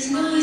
There's no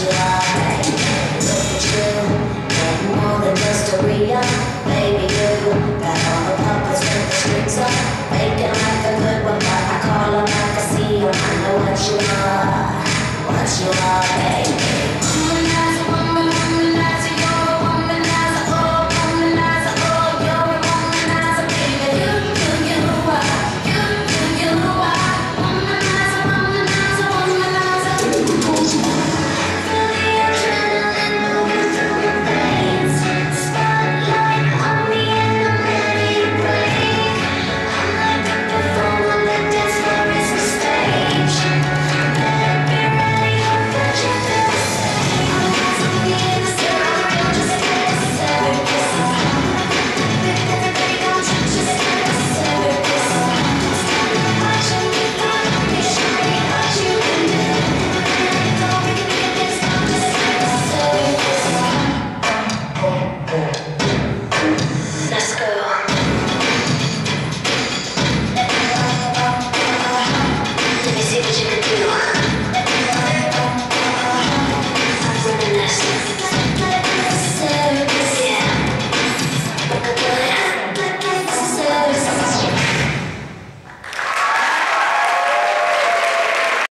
Yeah.